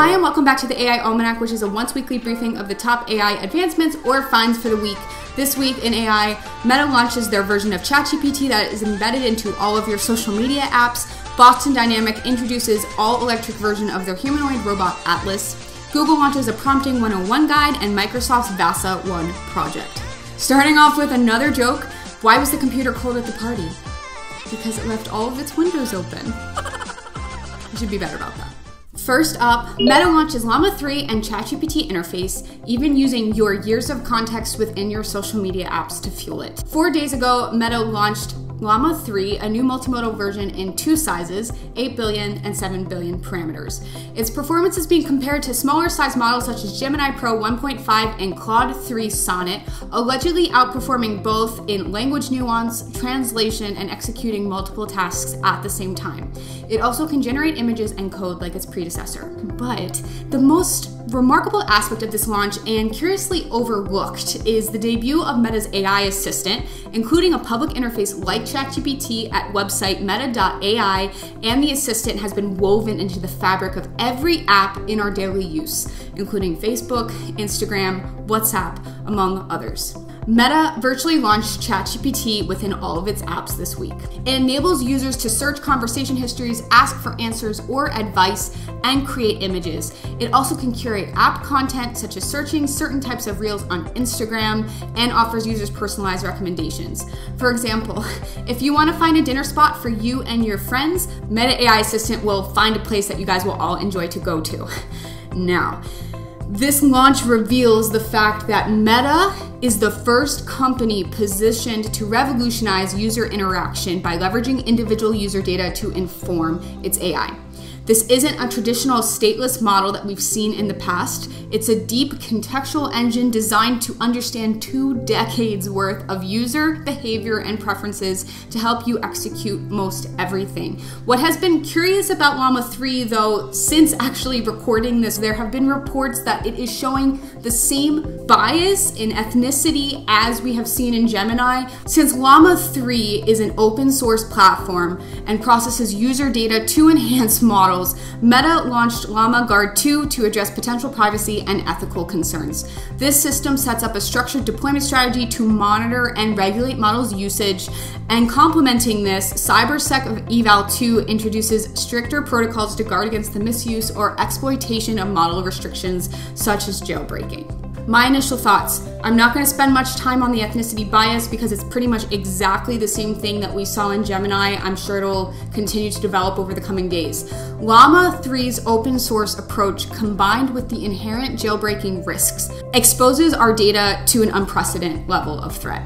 Hi, and welcome back to the AI Almanac, which is a once weekly briefing of the top AI advancements or finds for the week. This week in AI, Meta launches their version of ChatGPT that is embedded into all of your social media apps. Boston Dynamic introduces all electric version of their humanoid robot Atlas. Google launches a Prompting 101 guide and Microsoft's VASA 1 project. Starting off with another joke why was the computer cold at the party? Because it left all of its windows open. you should be better about that. First up, Meta launches Llama 3 and ChatGPT interface, even using your years of context within your social media apps to fuel it. Four days ago, Meta launched Llama 3, a new multimodal version in two sizes, 8 billion and 7 billion parameters. Its performance is being compared to smaller size models such as Gemini Pro 1.5 and Claude 3 Sonnet, allegedly outperforming both in language nuance, translation, and executing multiple tasks at the same time. It also can generate images and code like its predecessor. But the most remarkable aspect of this launch and curiously overlooked is the debut of Meta's AI assistant, including a public interface like ChatGPT at website meta.ai, and the assistant has been woven into the fabric of every app in our daily use, including Facebook, Instagram, WhatsApp, among others. Meta virtually launched ChatGPT within all of its apps this week. It enables users to search conversation histories, ask for answers or advice, and create images. It also can curate app content such as searching certain types of reels on Instagram and offers users personalized recommendations. For example, if you want to find a dinner spot for you and your friends, Meta AI Assistant will find a place that you guys will all enjoy to go to. Now, this launch reveals the fact that Meta is the first company positioned to revolutionize user interaction by leveraging individual user data to inform its AI. This isn't a traditional stateless model that we've seen in the past. It's a deep contextual engine designed to understand two decades worth of user behavior and preferences to help you execute most everything. What has been curious about Llama 3, though, since actually recording this, there have been reports that it is showing the same bias in ethnicity as we have seen in Gemini. Since Llama 3 is an open source platform and processes user data to enhance models models, Meta launched Llama Guard 2 to address potential privacy and ethical concerns. This system sets up a structured deployment strategy to monitor and regulate models' usage. And complementing this, CyberSec Eval 2 introduces stricter protocols to guard against the misuse or exploitation of model restrictions, such as jailbreaking. My initial thoughts I'm not going to spend much time on the ethnicity bias because it's pretty much exactly the same thing that we saw in Gemini. I'm sure it'll continue to develop over the coming days. Llama 3's open source approach, combined with the inherent jailbreaking risks, exposes our data to an unprecedented level of threat.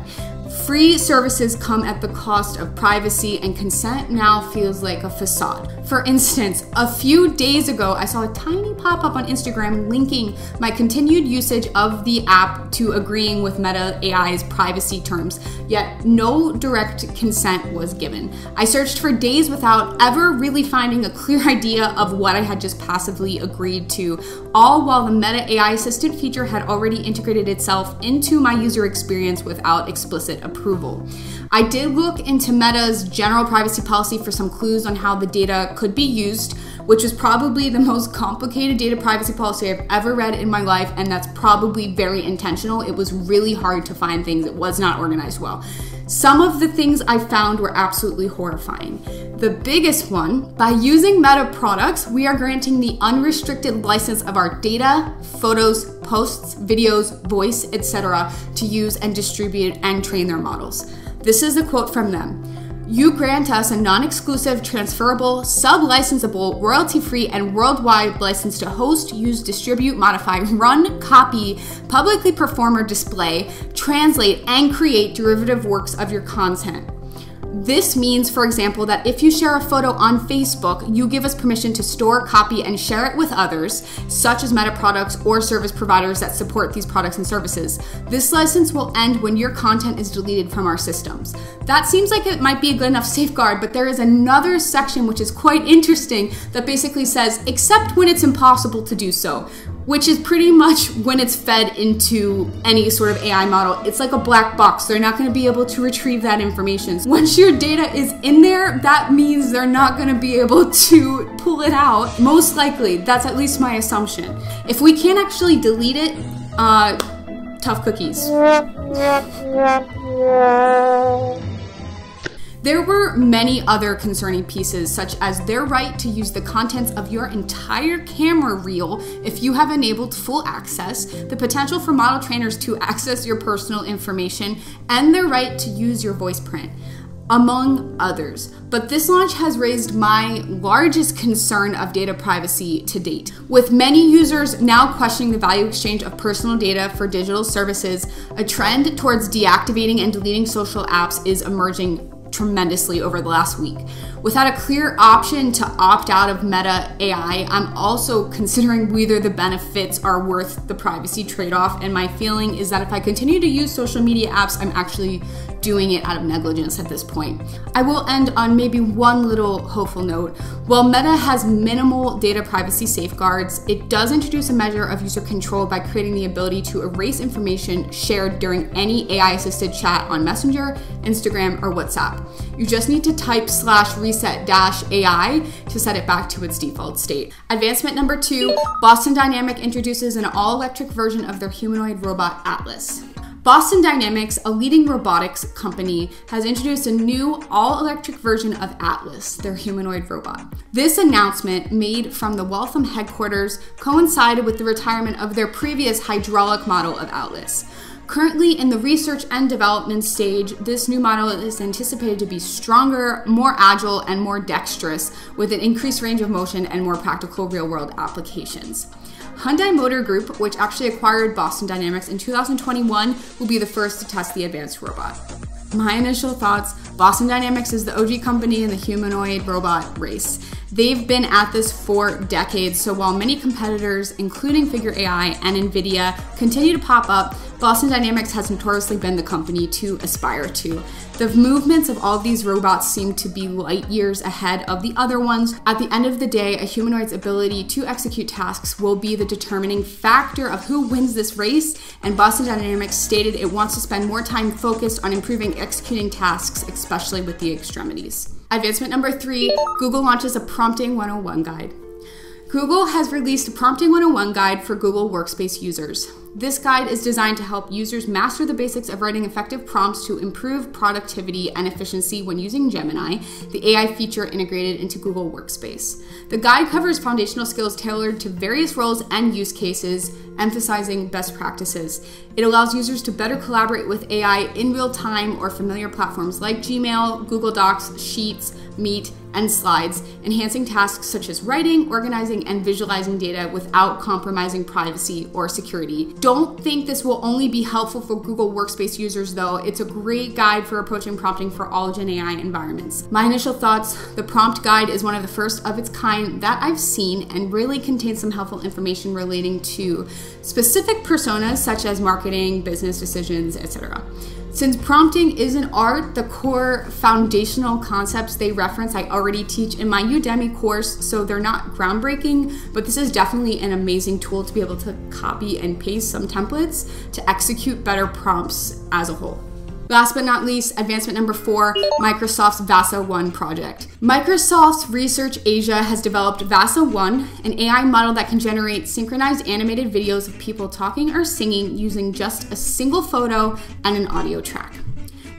Free services come at the cost of privacy, and consent now feels like a facade. For instance, a few days ago, I saw a tiny pop up on Instagram linking my continued usage of the app to agreeing with Meta AI's privacy terms, yet no direct consent was given. I searched for days without ever really finding a clear idea of what I had just passively agreed to, all while the Meta AI Assistant feature had already integrated itself into my user experience without explicit approval. I did look into Meta's general privacy policy for some clues on how the data could be used, which is probably the most complicated data privacy policy I've ever read in my life, and that's probably very intentional. It was really hard to find things, it was not organized well. Some of the things I found were absolutely horrifying. The biggest one, by using Meta products, we are granting the unrestricted license of our data, photos, posts, videos, voice, etc. to use and distribute and train their models. This is a quote from them. You grant us a non exclusive, transferable, sub licensable, royalty free, and worldwide license to host, use, distribute, modify, run, copy, publicly perform or display, translate, and create derivative works of your content. This means, for example, that if you share a photo on Facebook, you give us permission to store, copy, and share it with others, such as Meta products or service providers that support these products and services. This license will end when your content is deleted from our systems. That seems like it might be a good enough safeguard, but there is another section which is quite interesting that basically says, except when it's impossible to do so which is pretty much when it's fed into any sort of AI model. It's like a black box. They're not going to be able to retrieve that information. Once your data is in there, that means they're not going to be able to pull it out. Most likely, that's at least my assumption. If we can't actually delete it, uh, tough cookies. There were many other concerning pieces, such as their right to use the contents of your entire camera reel if you have enabled full access, the potential for model trainers to access your personal information, and their right to use your voice print among others. But this launch has raised my largest concern of data privacy to date. With many users now questioning the value exchange of personal data for digital services, a trend towards deactivating and deleting social apps is emerging tremendously over the last week. Without a clear option to opt out of Meta AI, I'm also considering whether the benefits are worth the privacy trade off. And my feeling is that if I continue to use social media apps, I'm actually doing it out of negligence at this point. I will end on maybe one little hopeful note. While Meta has minimal data privacy safeguards, it does introduce a measure of user control by creating the ability to erase information shared during any AI assisted chat on Messenger, Instagram, or WhatsApp. You just need to type slash reset dash AI to set it back to its default state. Advancement number two Boston Dynamic introduces an all electric version of their humanoid robot Atlas. Boston Dynamics, a leading robotics company, has introduced a new all electric version of Atlas, their humanoid robot. This announcement, made from the Waltham headquarters, coincided with the retirement of their previous hydraulic model of Atlas. Currently in the research and development stage, this new model is anticipated to be stronger, more agile, and more dexterous, with an increased range of motion and more practical real world applications. Hyundai Motor Group, which actually acquired Boston Dynamics in 2021, will be the first to test the advanced robot. My initial thoughts Boston Dynamics is the OG company in the humanoid robot race. They've been at this for decades, so while many competitors, including Figure AI and NVIDIA, continue to pop up, Boston Dynamics has notoriously been the company to aspire to. The movements of all these robots seem to be light years ahead of the other ones. At the end of the day, a humanoid's ability to execute tasks will be the determining factor of who wins this race, and Boston Dynamics stated it wants to spend more time focused on improving executing tasks, especially with the extremities. Advancement number three Google launches a Prompting 101 guide. Google has released a Prompting 101 guide for Google Workspace users. This guide is designed to help users master the basics of writing effective prompts to improve productivity and efficiency when using Gemini, the AI feature integrated into Google Workspace. The guide covers foundational skills tailored to various roles and use cases, emphasizing best practices. It allows users to better collaborate with AI in real time or familiar platforms like Gmail, Google Docs, Sheets, Meet, and Slides, enhancing tasks such as writing, organizing, and visualizing data without compromising privacy or security. Don't think this will only be helpful for Google Workspace users, though. It's a great guide for approaching prompting for all Gen AI environments. My initial thoughts the prompt guide is one of the first of its kind that I've seen and really contains some helpful information relating to specific personas such as marketing, business decisions, etc. Since prompting is an art, the core foundational concepts they reference I already teach in my Udemy course, so they're not groundbreaking, but this is definitely an amazing tool to be able to copy and paste some templates to execute better prompts as a whole. Last but not least, advancement number four, Microsoft's VASA 1 project. Microsoft's Research Asia has developed VASA 1, an AI model that can generate synchronized animated videos of people talking or singing using just a single photo and an audio track.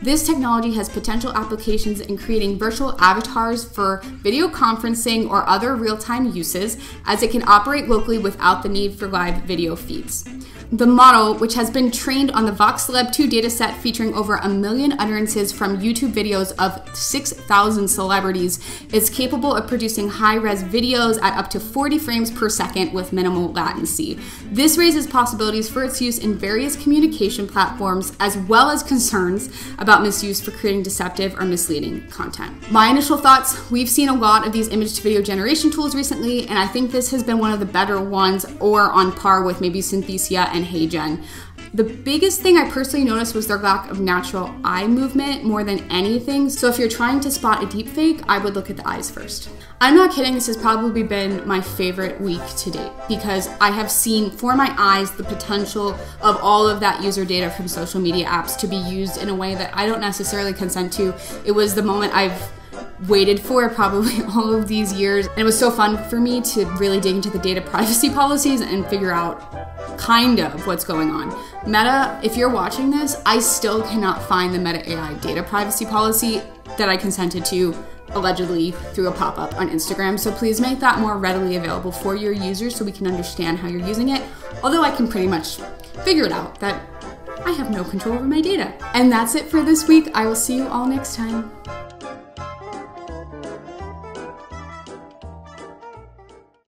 This technology has potential applications in creating virtual avatars for video conferencing or other real time uses, as it can operate locally without the need for live video feeds. The model, which has been trained on the VoxCeleb 2 dataset featuring over a million utterances from YouTube videos of 6,000 celebrities, is capable of producing high res videos at up to 40 frames per second with minimal latency. This raises possibilities for its use in various communication platforms, as well as concerns about misuse for creating deceptive or misleading content. My initial thoughts we've seen a lot of these image to video generation tools recently, and I think this has been one of the better ones or on par with maybe Synthesia and and HeyGen. The biggest thing I personally noticed was their lack of natural eye movement more than anything. So if you're trying to spot a deepfake, I would look at the eyes first. I'm not kidding, this has probably been my favorite week to date because I have seen for my eyes the potential of all of that user data from social media apps to be used in a way that I don't necessarily consent to. It was the moment I've waited for probably all of these years. And it was so fun for me to really dig into the data privacy policies and figure out kind of what's going on. Meta, if you're watching this, I still cannot find the Meta AI data privacy policy that I consented to allegedly through a pop up on Instagram. So please make that more readily available for your users so we can understand how you're using it. Although I can pretty much figure it out that I have no control over my data. And that's it for this week. I will see you all next time.